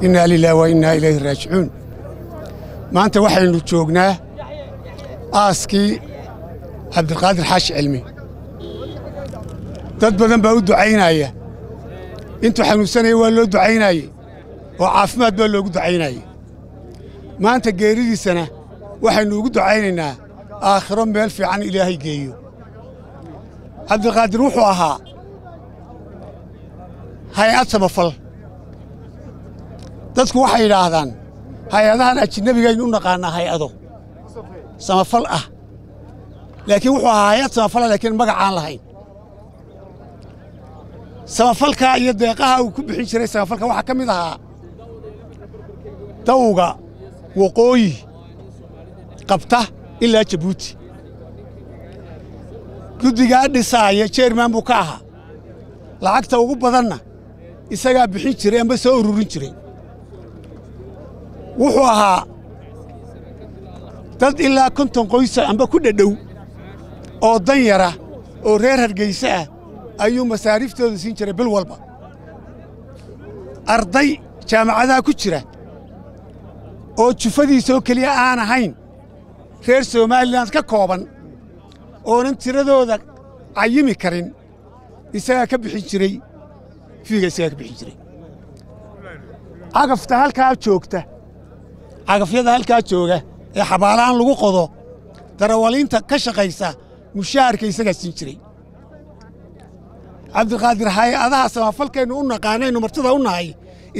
innaa lilah wa innaa ilayhi raajicuun maanta waxaynu joognaa aaskii cabdilqaadir xaashi cilmi. Dad badan baa u ducaynaya. Intuu xanuunsanaya waa loo ducaynaayey oo caafimaad baa loogu ducaynaayey maanta geeridiisana waxaynu ugu ducaynaynaa aakhiro meel fiican ilaahay geeyo. Cabdilqaadir wuxuu ahaa hay'ad samafal dadku waxay yidhaahdaan hay'adahan ajinabigaynu u naqaannaa hay'ado. Samafal ah. Laakiin wuxuu ahaa hay'ad samafala laakiin magacaan lahayn. Samafalkaa iyo deeqaha uu ku bixin jiray samafalka waxaa ka mid ahaa dawga waqooyi qabta ilaa jabuuti. Guddigaa dhisaaya jeerman buu ka ahaa. Lacagta ugu badanna isagaa bixin jiray amba soo ururin jiray wuxuu ahaa dad ilaa konton qoysa amba ku dhadhow oo dan yara oo reer hargayse ah ayuu masaariiftooda siin jiray bil walba. Arday jaamacadaha ku jira oo jufadiisoo keliya aan ahayn reer somalilan ka kooban oonan tiradooda cayimi karin isagaa ka bixin jiray fiiga isagaa ka bixin jiray. Cagafta halkaa joogta cagafyada halkaa jooga ee xabaalahaan lagu qodo darawaliinta ka shaqaysa mushaharka isagaa siin jiray. Cabdiqaadir hay'adaha samafalkaynu u naqaanaynu martida u nahay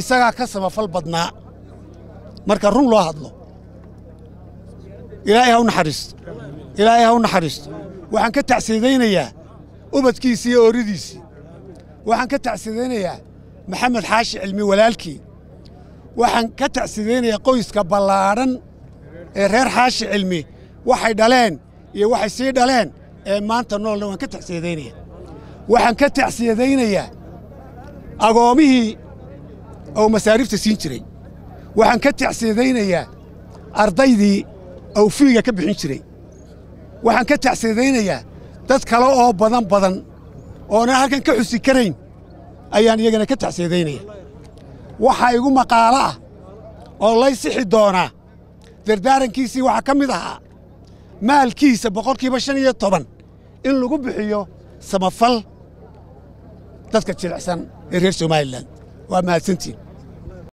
isagaa ka samafal badnaa. Marka run loo hadlo. Ilaahay ha u naxariisto. Ilaahay ha u naxariisto. Waxaan ka tacsiidaynayaa ubadkiisii iyo ooridiisii. Waxaan ka tacsiidaynayaa maxamed xaashi cilmi walaalkii waxaan ka tacsidaynayaa qoyska ballaadhan ee reer xaashi cilmi. Waxay dhaleen iyo waxay sii dhaleen ee maanta noolna waan ka tacsiyadeynaya waxaan ka tacsiyadaynayaa agoomihii ou masaariifta siin jiray. Waxaan ka tacsiyadaynayaa ardaydii ou fiiga ka bixin jiray. Waxaan ka tacsiyadaynayaa dad kale oo badan badan oonan halkan ka xusi karayn ayaan iyagana ka tacsiyadaynaya waxaa igu maqaalo ah oo lay sixi doonaa dardaarankiisii waxaa ka mid ahaa maalkiisa boqolkiiba shan iyo toban in lagu bixiyo samafal dadka jilicsan ee reer somalilan waa mahadsantiin